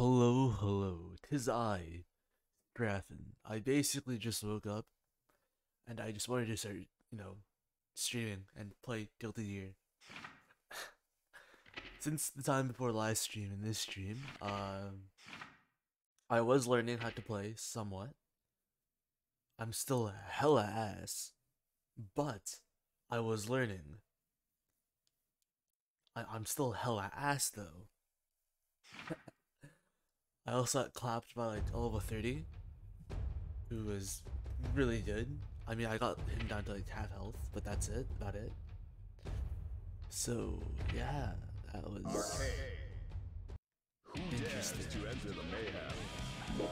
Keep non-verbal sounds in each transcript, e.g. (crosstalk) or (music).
Hello, hello, tis I, Skrafin. I basically just woke up, and I just wanted to start, you know, streaming and play Guilty Gear. (sighs) Since the time before last stream and this stream, um, I was learning how to play somewhat. I'm still a hella ass, but I was learning. I- I'm still hella ass though. (laughs) I also got clapped by like a level 30, who was really good. I mean, I got him down to like half health, but that's it, about it. So, yeah, that was Arcade. Interesting. to enter the mayhem?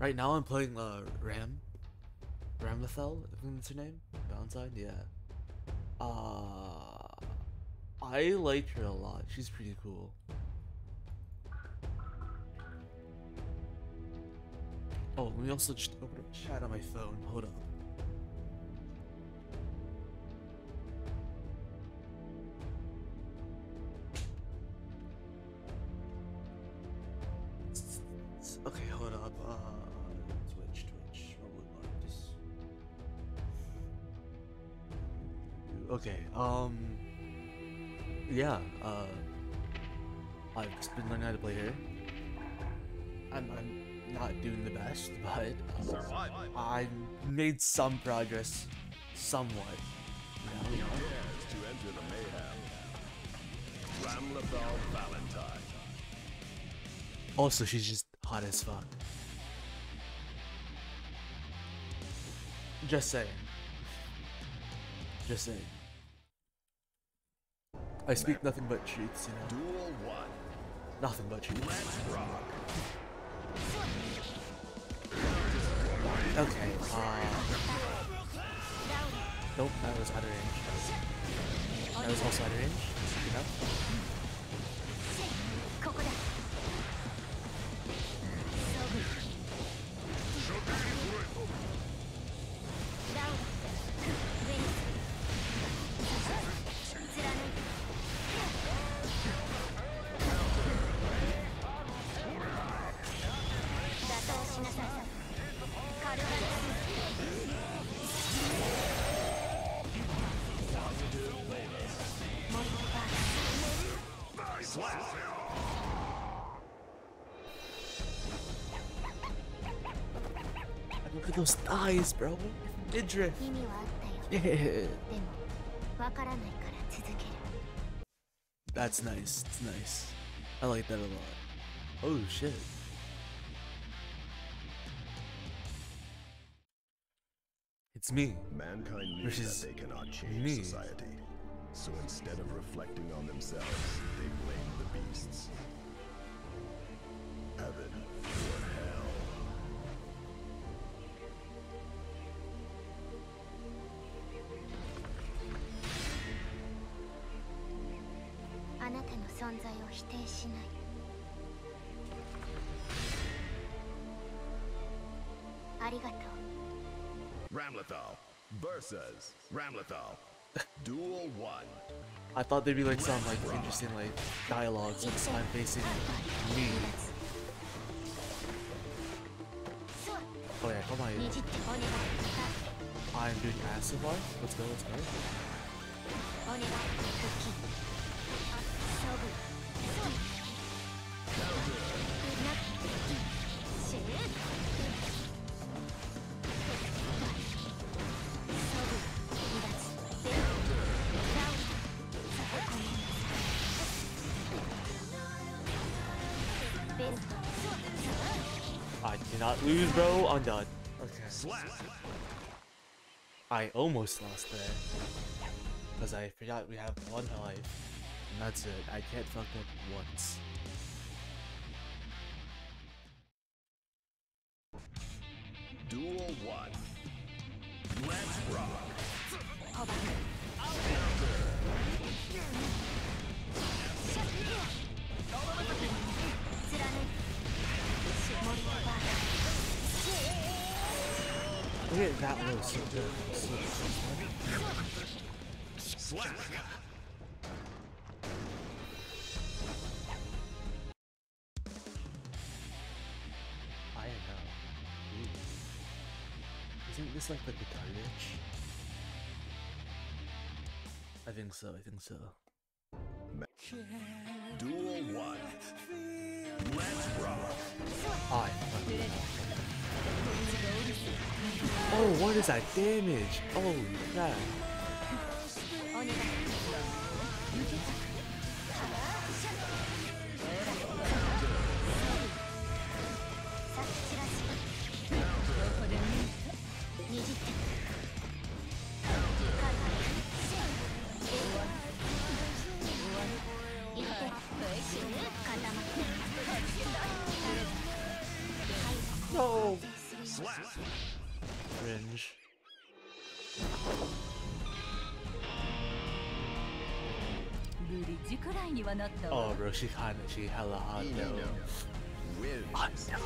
Right now I'm playing uh, Ram. Ramlethal, I think that's her name. Valentine, yeah. Uh, I like her a lot. She's pretty cool. Oh, let me also just open up chat on my phone. Hold up. Okay, hold up. Uh, Twitch, Twitch. Okay. Um. Yeah. Made some progress, somewhat. You know, you know. Dares to enter the mayhem? Ramlethal Valentine. Also, she's just hot as fuck. Just saying. Just saying. I speak nothing but truths, you know? Duel 1. Nothing but truths. Let's rock. Okay, uh... Nope, that was out of range. That was also out of range, know? those thighs, bro. Midriff. (laughs) That's nice. It's nice. I like that a lot. Oh shit. It's me. Mankind knew that they cannot change me. society. So instead of reflecting on themselves, they blame the beasts. 存在を否定しないありがとう Ramlethal versus Ramlethal. Duel 1. I thought there'd be like some like interesting like dialogue since I'm facing me. そう Oh yeah, come on. ねじってお願い I'm doing acid bar. Let's go, let's go. I cannot lose, bro. I'm done. Okay. Slap. I almost lost there. Because I forgot we have one life. And that's it. I can't fuck up once. Duel 1. Slap! I know. Ooh. Isn't this like the guitar niche? I think so, I think so. Duel 1. Let's rock! I Oh, what is that damage? Oh crap. Bro, she kinda, she hella hot I-No though. wins. Hot no.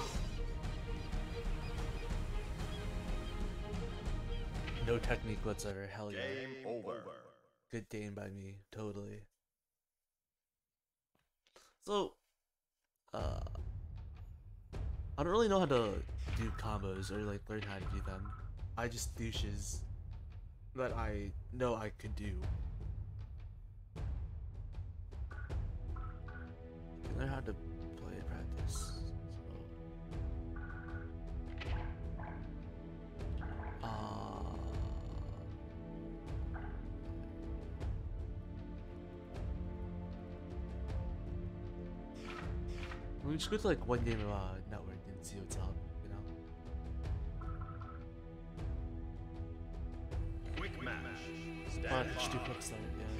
No technique whatsoever, hell yeah. Game over. Good game by me, totally. So, uh, I don't really know how to do combos or like learn how to do them. I just douches that I know I could do. Learn how to play practice. So. Uh, we just go to like one game of uh, network and see what's up, you know? Quick match. Stand just do by.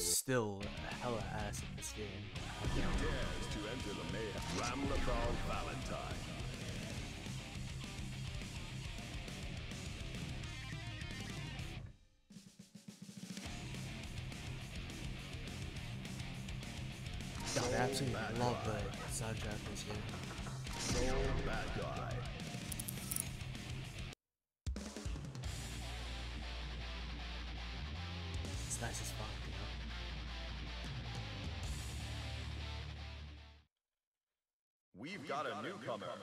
Am still hella ass in this game. Who dares to enter the mayhem? Valentine. God, I absolutely love the soundtrack this game. Soul Bad Guy. Newcomer.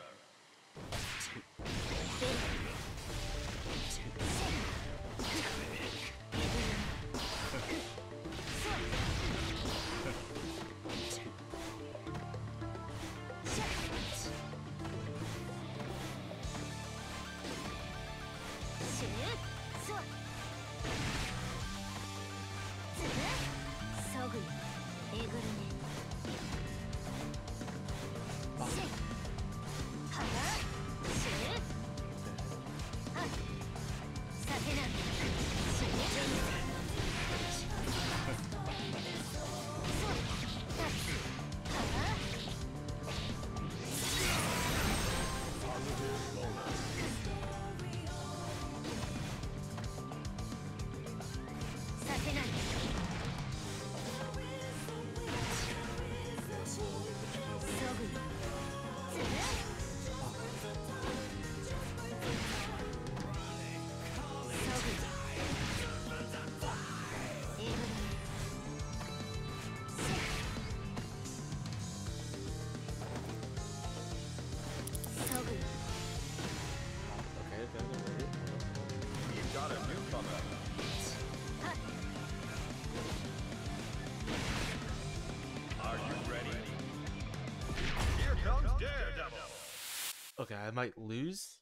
Lose.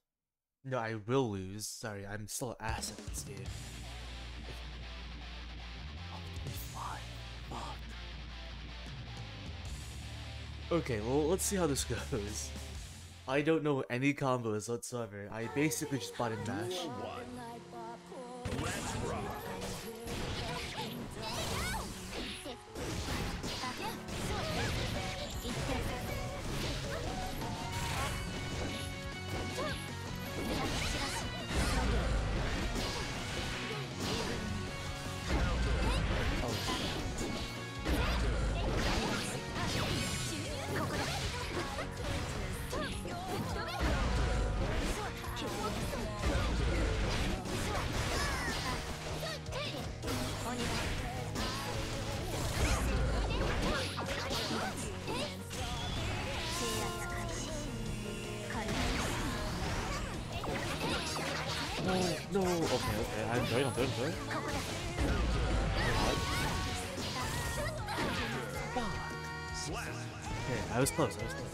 No, I will lose. Sorry, I'm still ass at this game. 25. Fuck. Okay, well, let's see how this (laughs) goes. I don't know any combos whatsoever. I basically just bought a mash. No, okay, okay, I'm sorry, I'm doing, I'm sorry. Okay, I was close, I was close.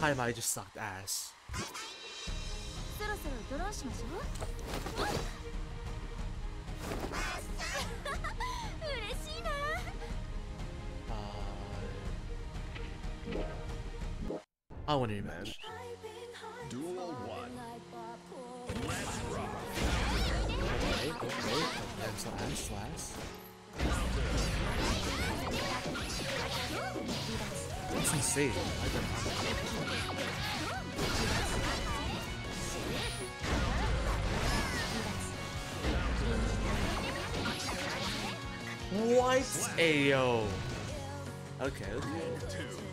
time I just sucked ass. (laughs) Uh, I want a rematch. Ayo. Okay, okay.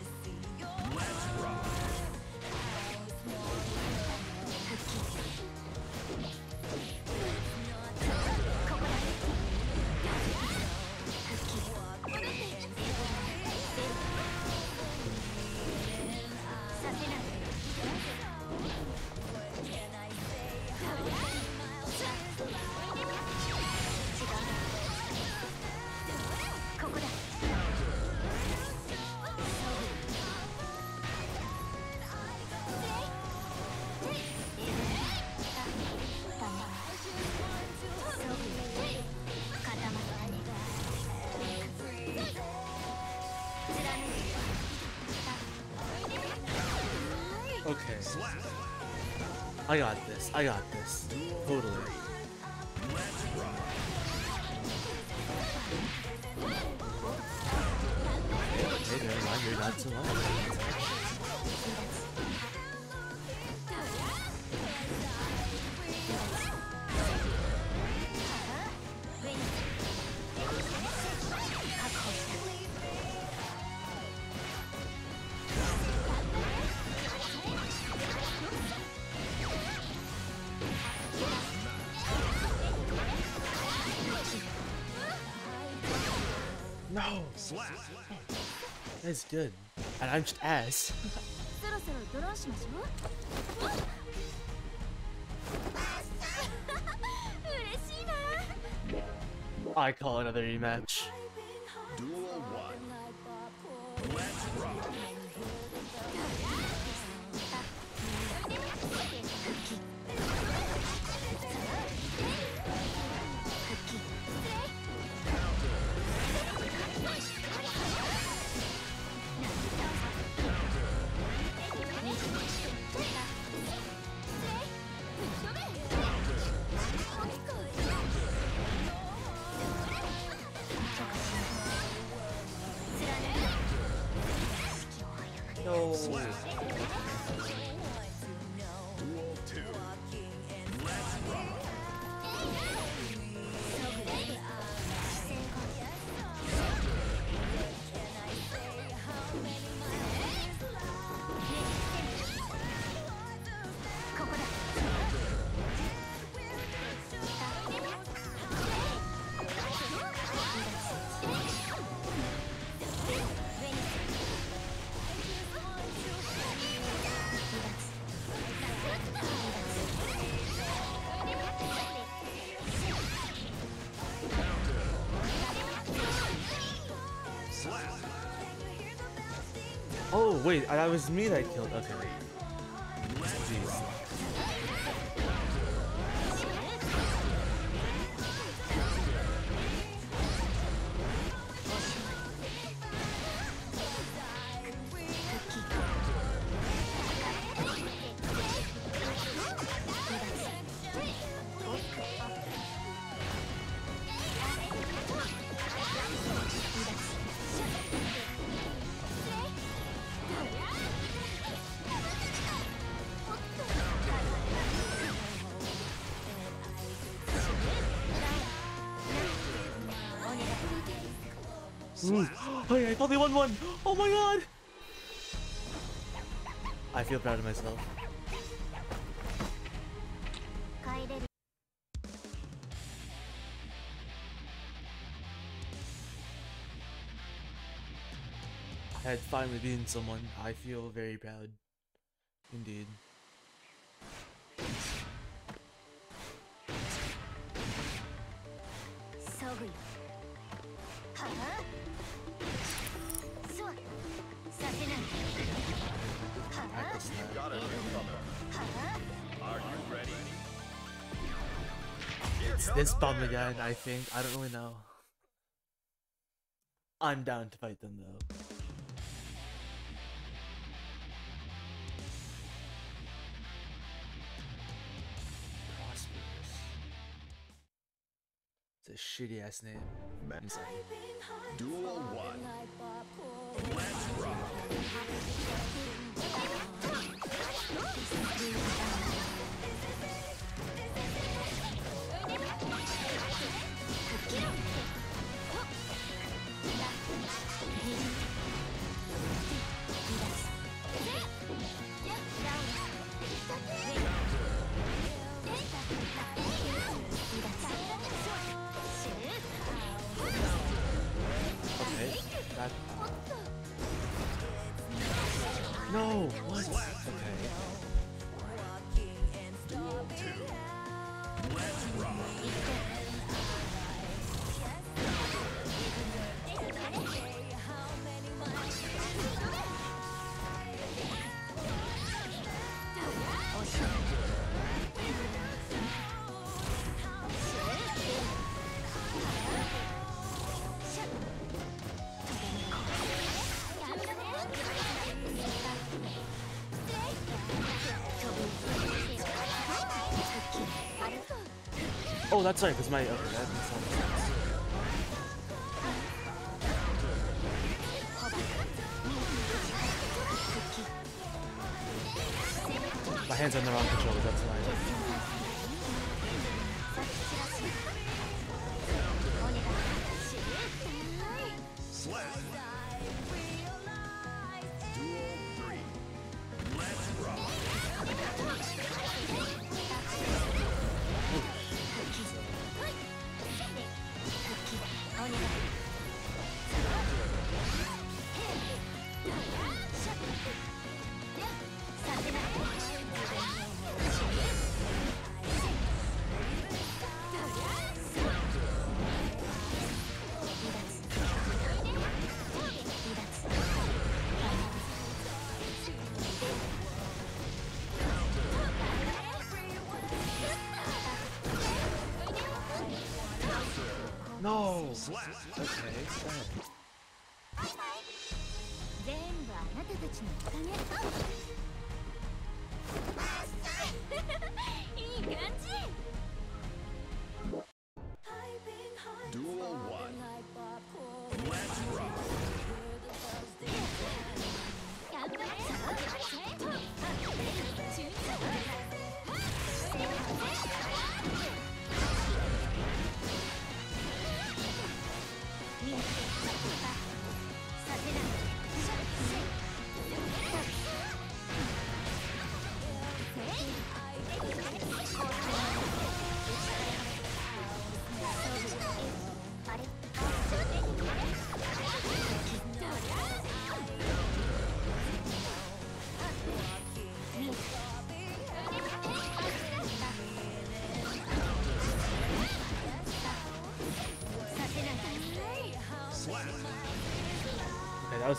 I got this. I got Slap. That's good. And I'm just ass. (laughs) I call another rematch. Wait. That was me that killed. Okay. only won one. Oh my god. I feel proud of myself. I had finally beaten someone. I feel very proud. Indeed. Huh? Are you ready? It's this bomb again, I think. I don't really know. I'm down to fight them though. Shitty ass name. Sorry. Duel 1. Let's rock. No! What? That's right, because my. Oh, okay, sense. My hands in the wrong controller, that's why.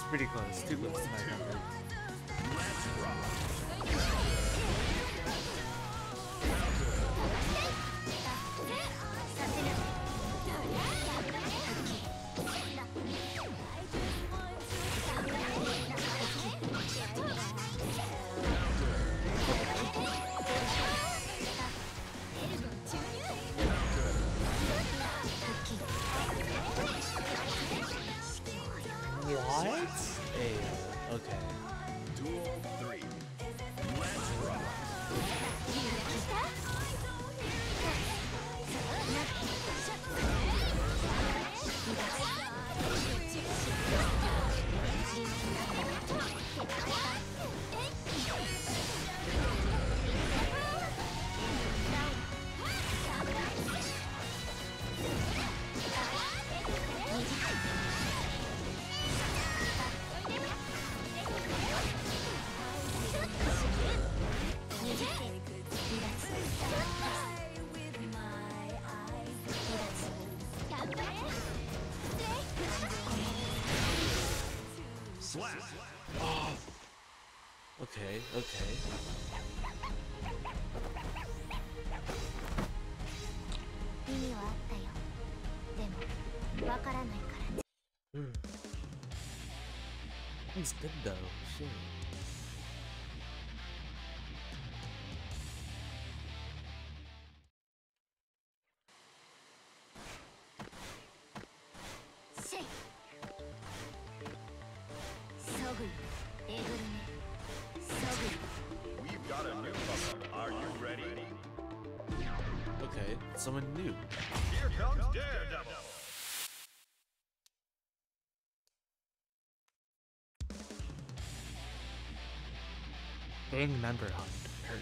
Pretty close. Too close He's good though. Gang member hunt. Hurt.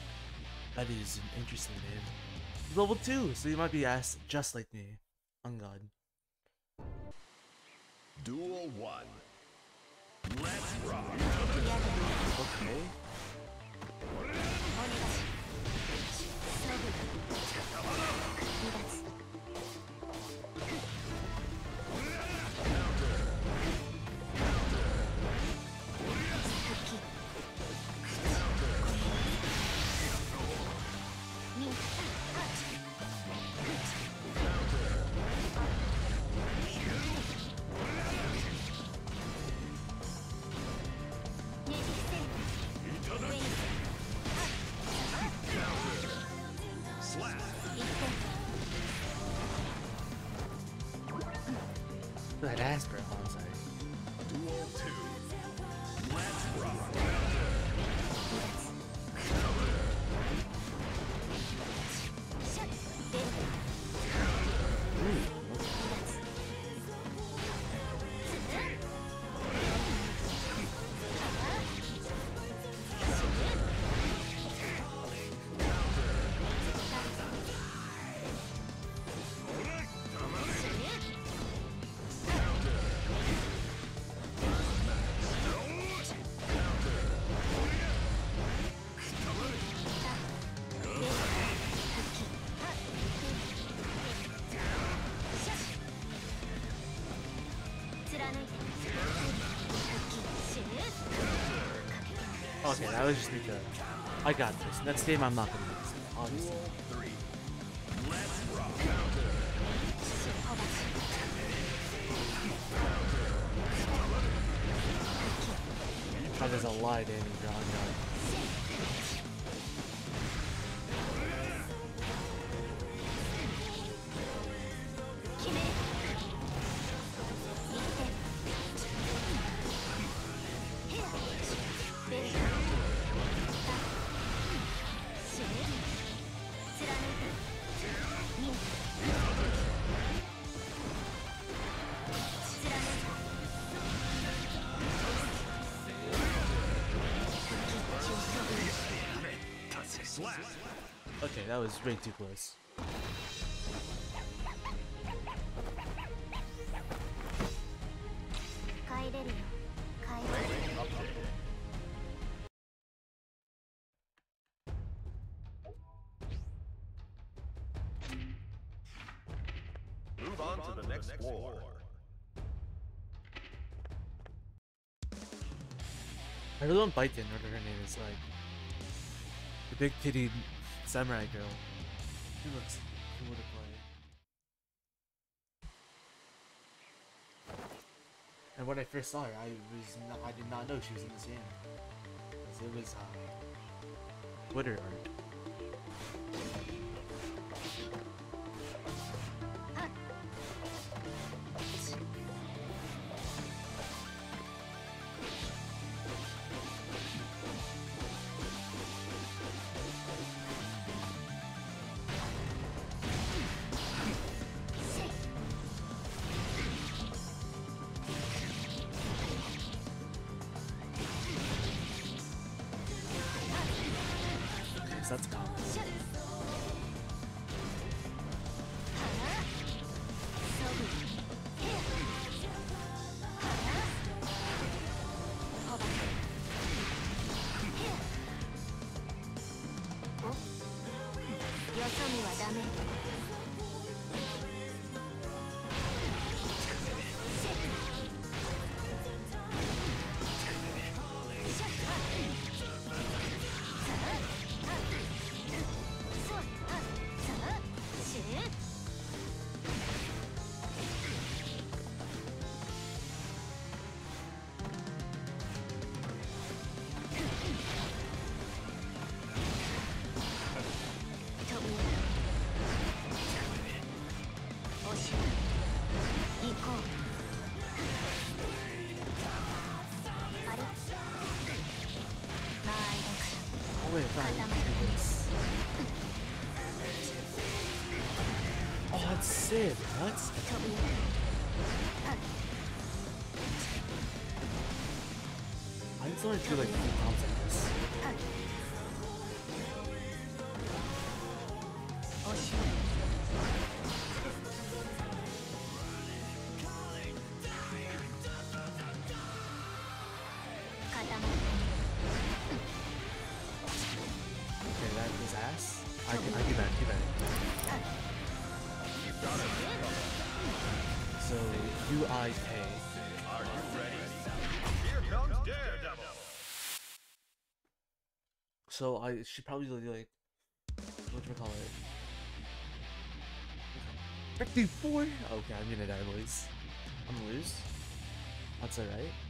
That is an interesting name. He's Level 2, so he might be ass just like me. On God. Duel one. Let's rock. Okay. That was just me joking. I got this. Next game I'm not gonna lose. Obviously. That is a lie, Danny John that was way too close. Move on to the next war. I really want Baiken, whatever her name is, like the big titty samurai girl. She looks cool to play. And when I first saw her, I was not, I did not know she was in this game. it was uh, Twitter art. よそ見はダメ。Just to three like So I should probably like what do we call it? 54? Okay, I'm gonna die, boys. I'm gonna lose. That's alright.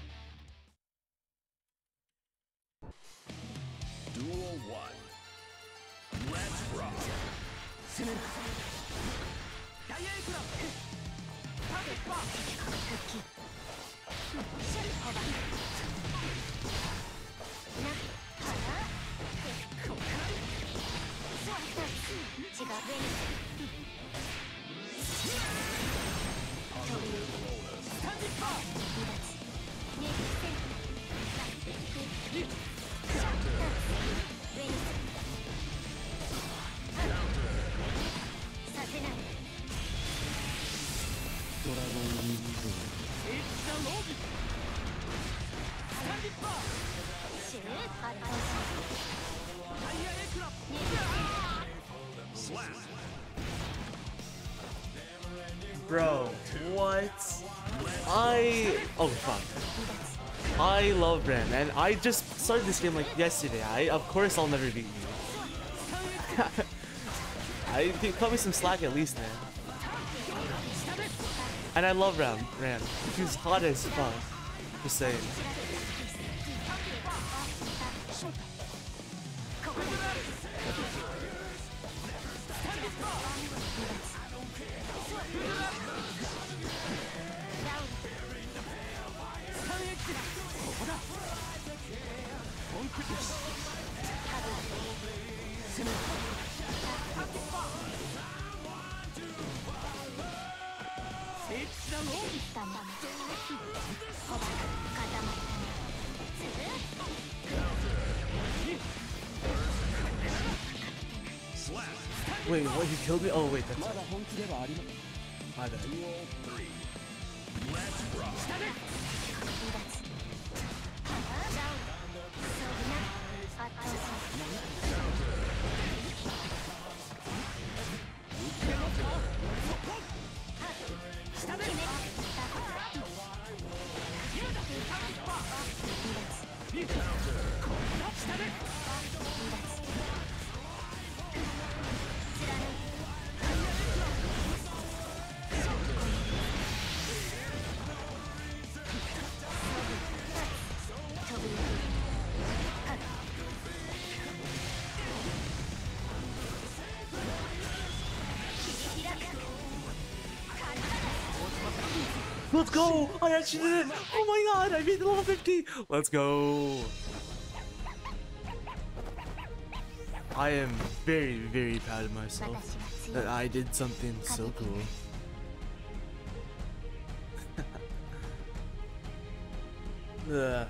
Ren, and I just started this game like yesterday. I of course I'll never beat you. (laughs) I can cut me some slack at least, man. And I love Ram, Ram. He's hot as fuck. Just saying. Wait, what? He killed me? Oh wait, that's my bad. Duel Let's go! I actually did it! Oh my god, I made the level 50! Let's go! I am very, very proud of myself that I did something so cool. Ugh. (laughs) Uh,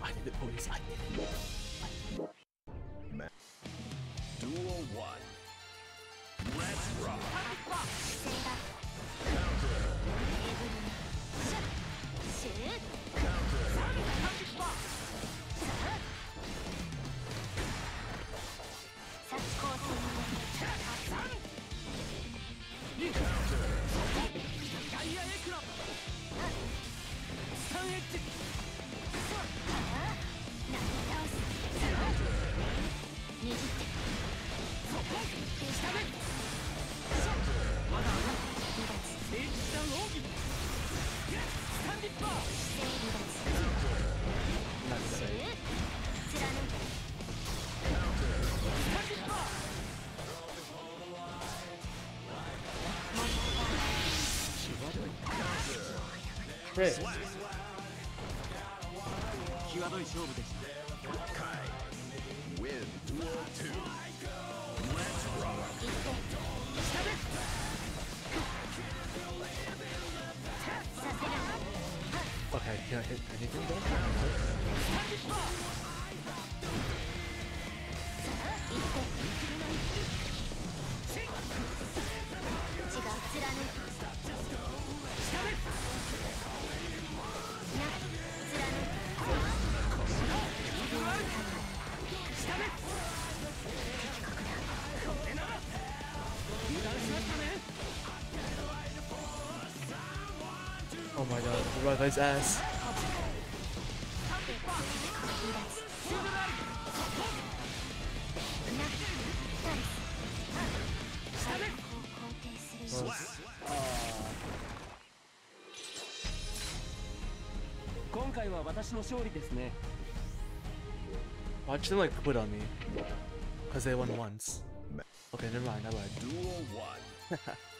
I did it, boys. I Right. god, the right guy's ass. 今回は私の勝利ですね Watch them like quit on me. Cause they won once. Okay, never mind, I lied. Duel 1.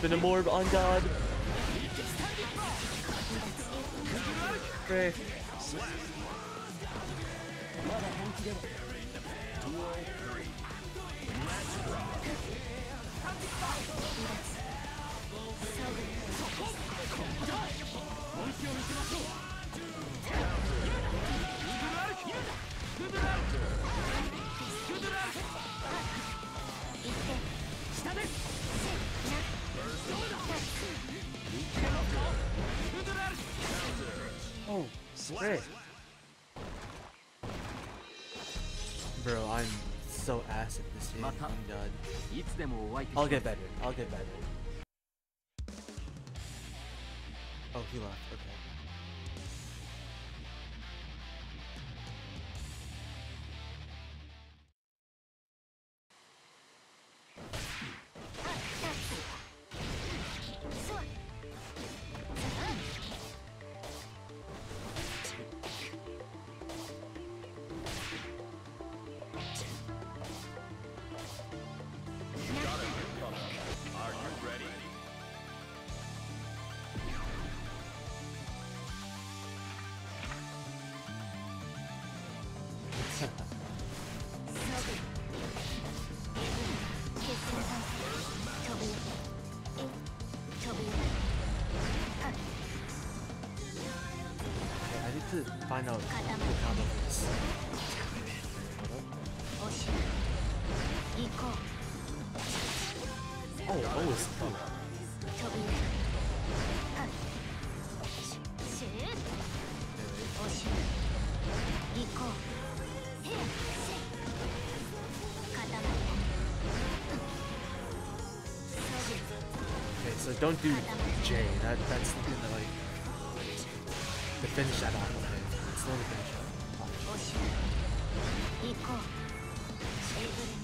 Infinite Morb on God. Pray. Oh, frick. Bro, I'm so ass at this game. I'm done. I'll get better. I'll get better. Oh, he left. Okay. Don't do J. That that's the thing like to finish that off. It's not the only finish off.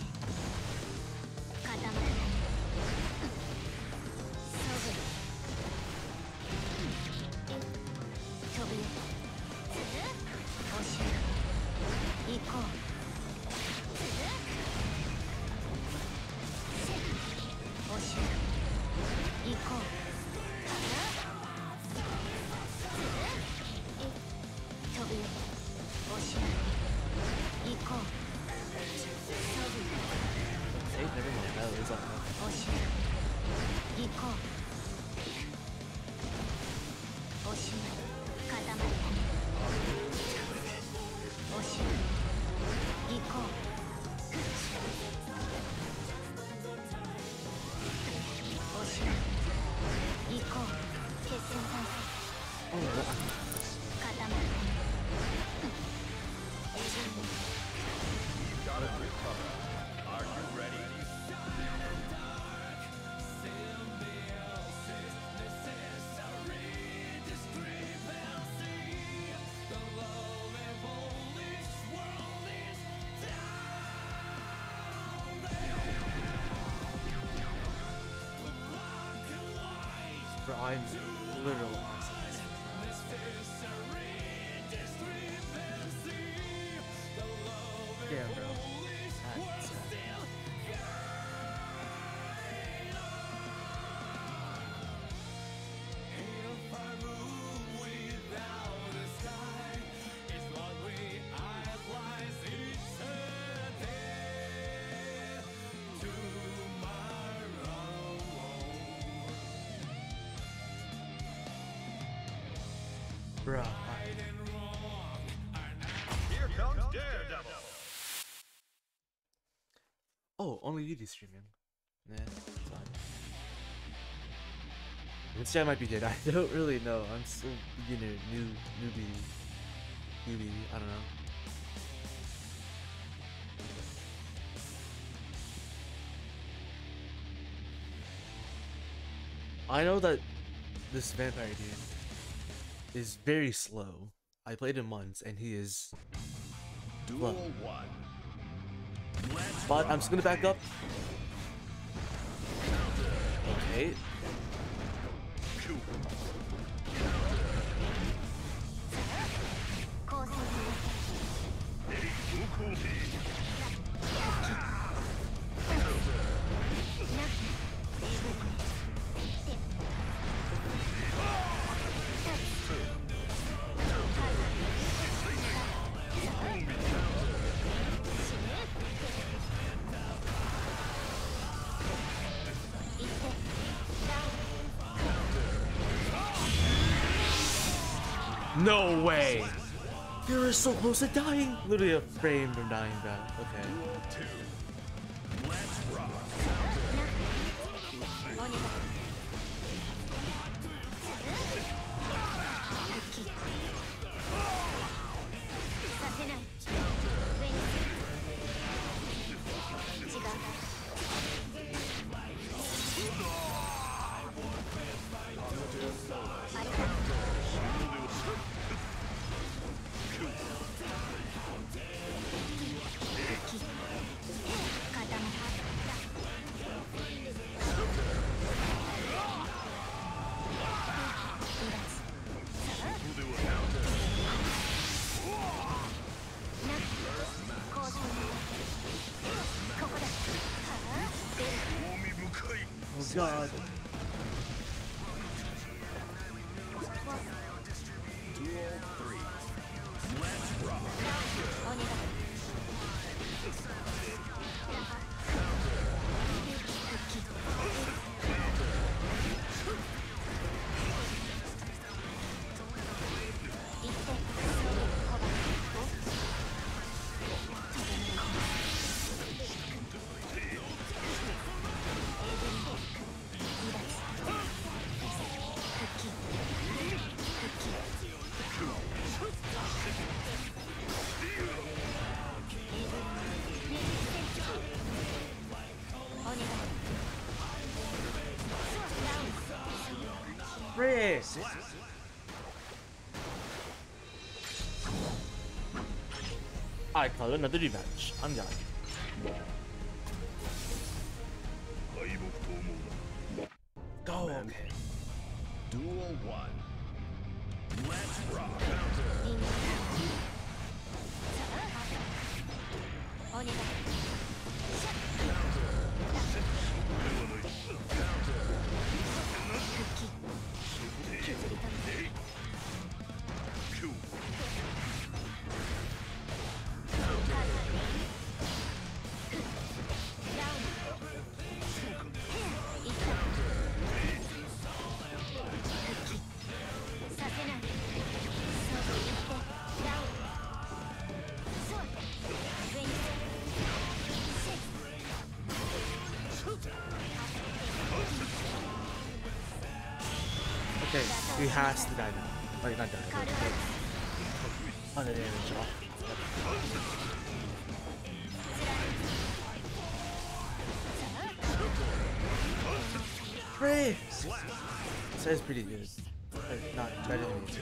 Bro, Bro, I- Here comes Daredevil. Oh, only Yudi's streaming. Nah, it's fine. Instead, might be dead. (laughs) I don't really know. I'm still beginner, new, newbie, newbie. I don't know. I know that this vampire dude is very slow. I played him once, and he is. Duel Look. one. But I'm just gonna back up. Okay. No way! You were so close to dying! Literally a frame from dying back. Okay. Duel two. Let's rock. God. Frick! I call another rematch. I'm done. He has to die now. Like, not die, like, on the damage off. Frick! This guy's pretty good. Like, not better than me.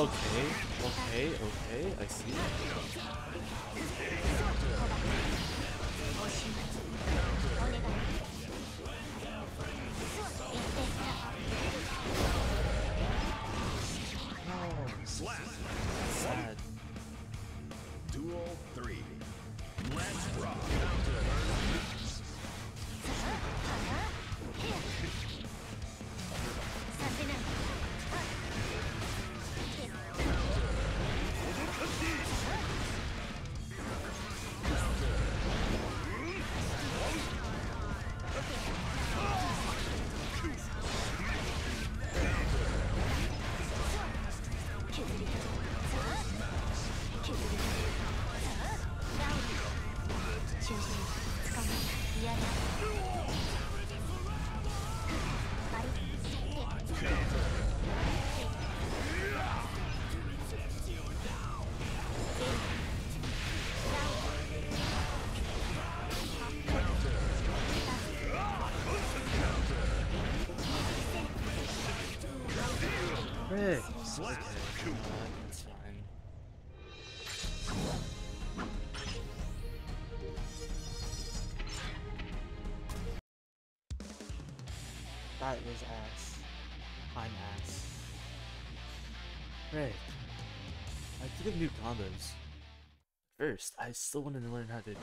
Okay, okay, okay, I see. That was ass. I'm ass. Right. I think of new combos. First, I still want to learn how to do.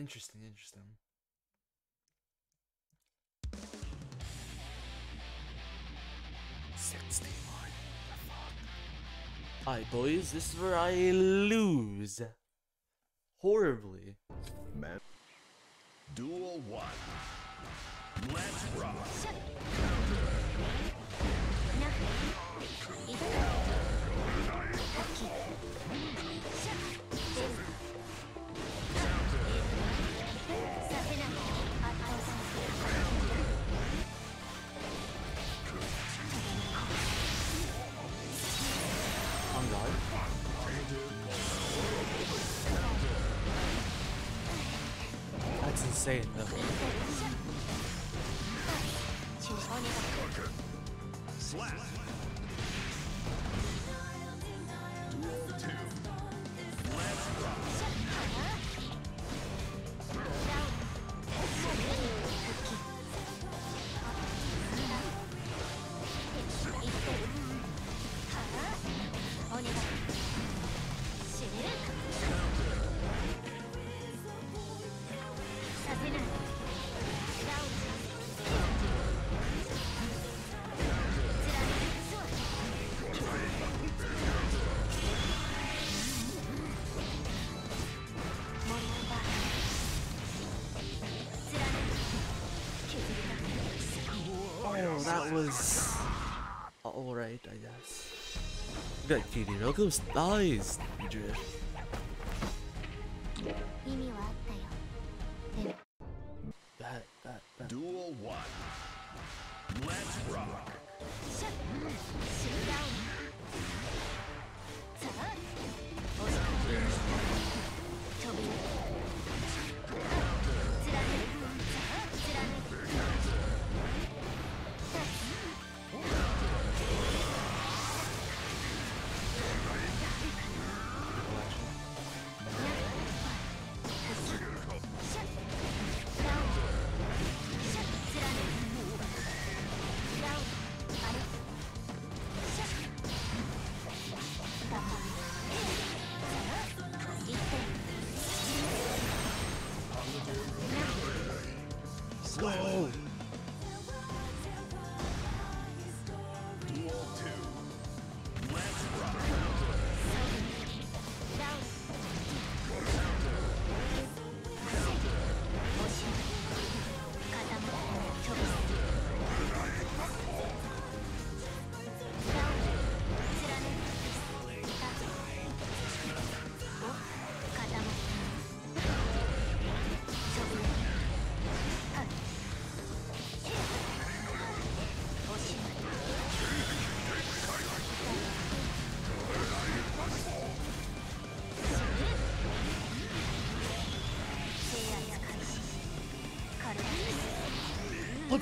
Interesting, interesting. Alright, boys, this is where I lose horribly. Man. Duel one. Let's rock. insane though. Slap. That was alright, I guess. Good, Kirinoko's thighs drift.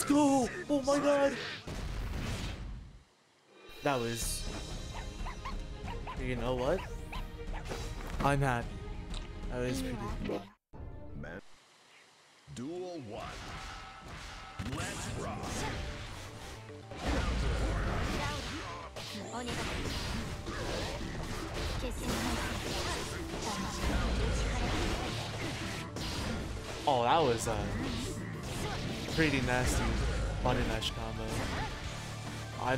Go! Oh my god! That was. You know what? I'm happy. That was pretty.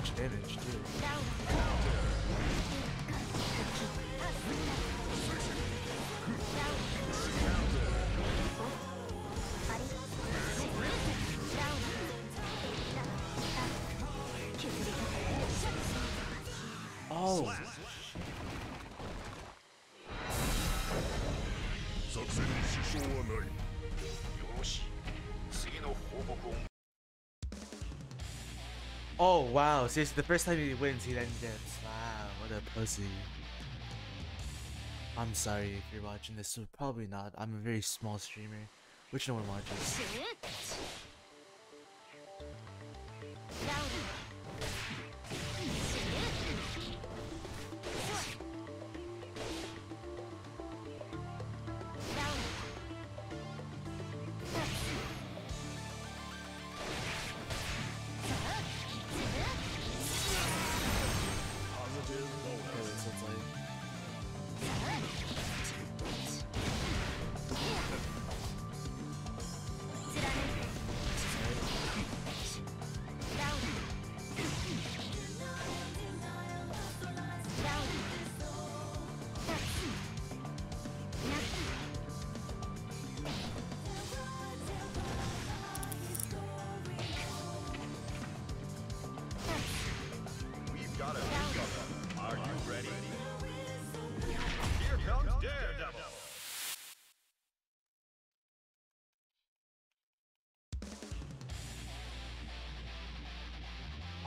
much damage too. Oh wow! Seriously, the first time he wins, he then dips. Wow, what a pussy. I'm sorry if you're watching this. So probably not. I'm a very small streamer, which no one watches.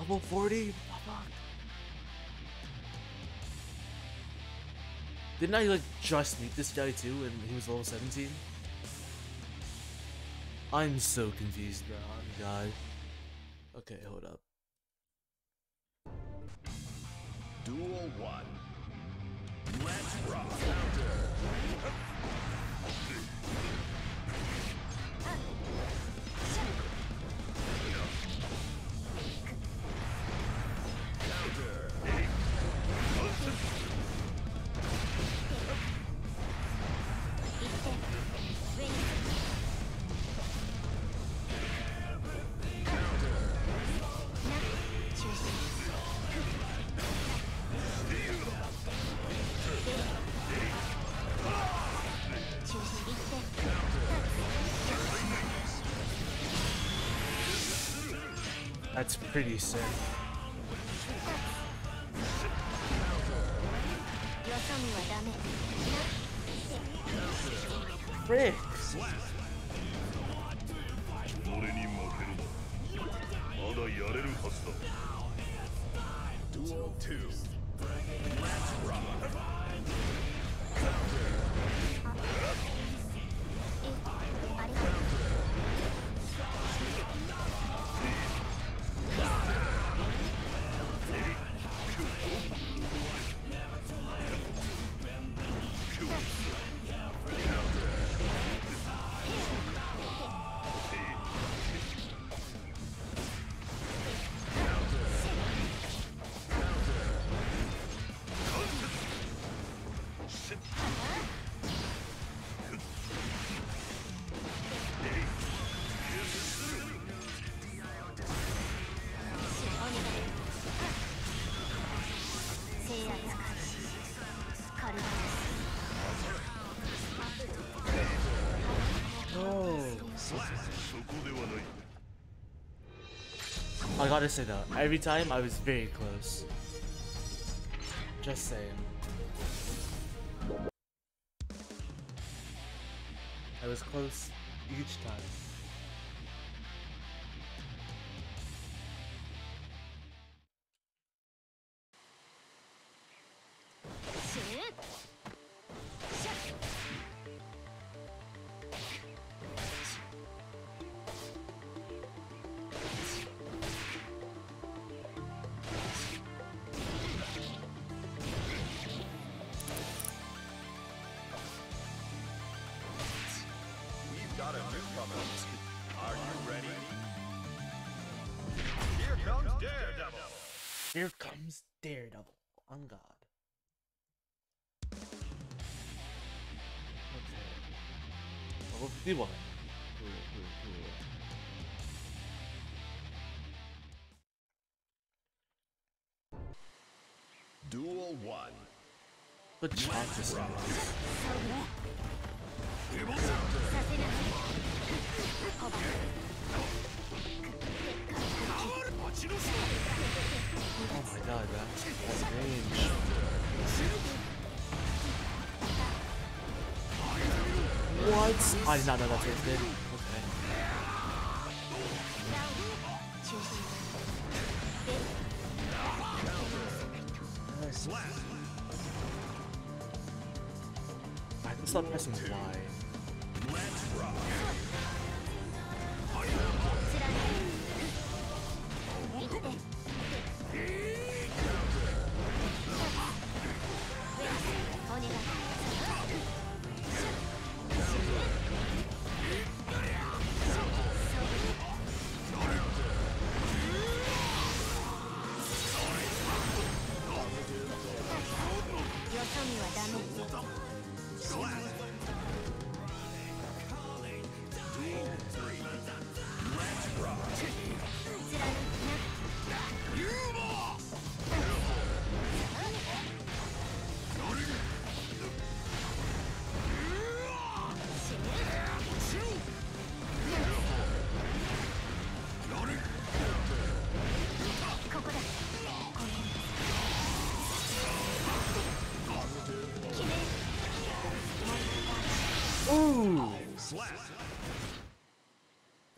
Level 40? Fuck. Didn't I like just meet this guy too and he was level 17? I'm so confused, bro. My god. Okay, hold up. Duel 1. Let's rock. That's pretty sick. Frick. Gotta say though, every time I was very close. Just saying. I was close each time. The chances. Oh my god, that's. What? I did not know that's what it did.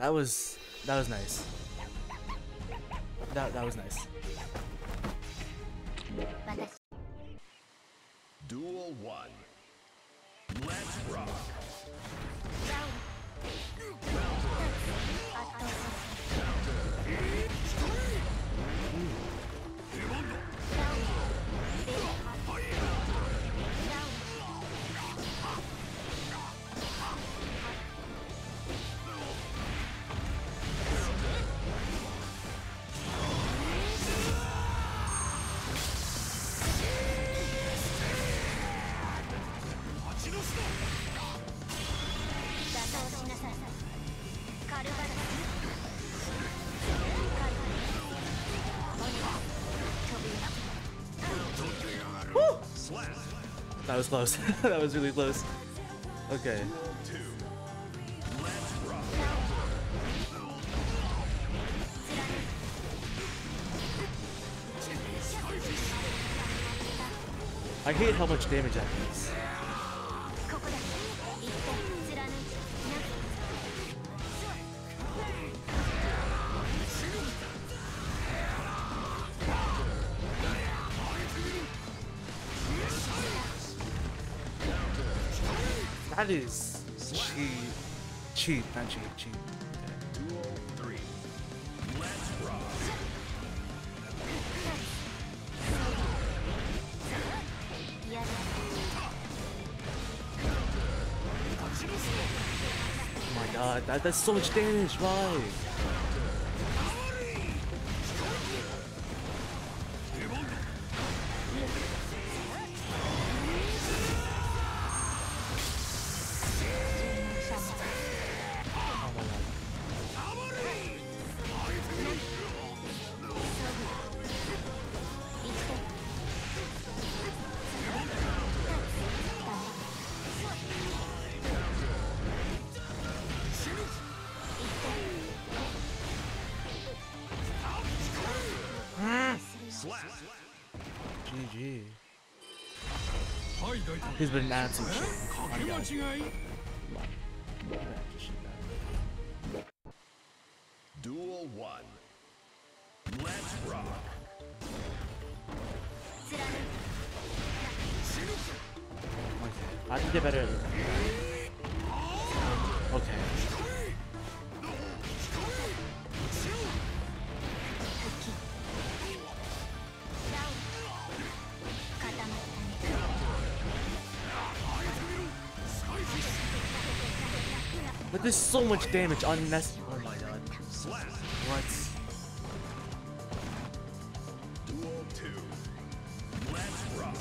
That was that was nice. That that was nice. That was close. (laughs) that was really close. Okay. I hate how much damage that does. That is cheap. Cheap, not cheap, cheap. Duel 3. Let's rock. 嫌だ Oh my god, that, that's so much damage, why? Been an absolute there's so much damage unnecessary. Oh my god. What? Duel 2. Let's rock.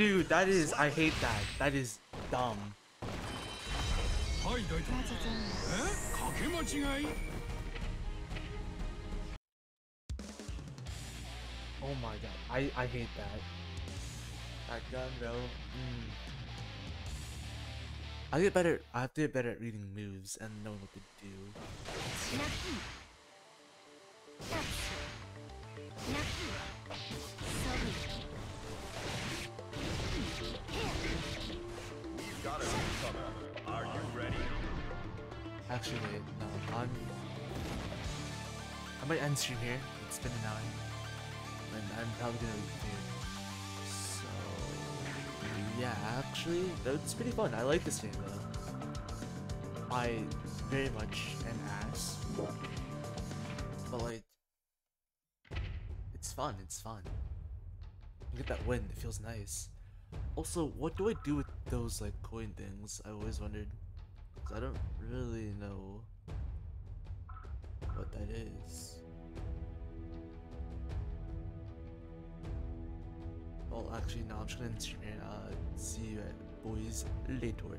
Dude, that is, I hate that. That is dumb. Oh my god, I, I hate that. That gun though. Mm. I get better, I have to get better at reading moves and knowing what to do. Are you ready? Actually, no. I'm. I might end stream here. It's been an hour, and I'm probably gonna do. So yeah, actually, that's pretty fun. I like this game though. I very much an ass, but like, it's fun. It's fun. You get that wind. It feels nice. Also, what do I do with those like coin things? I always wondered. Cause I don't really know what that is. Well, actually, now I'm just gonna. Uh, see you at boys later.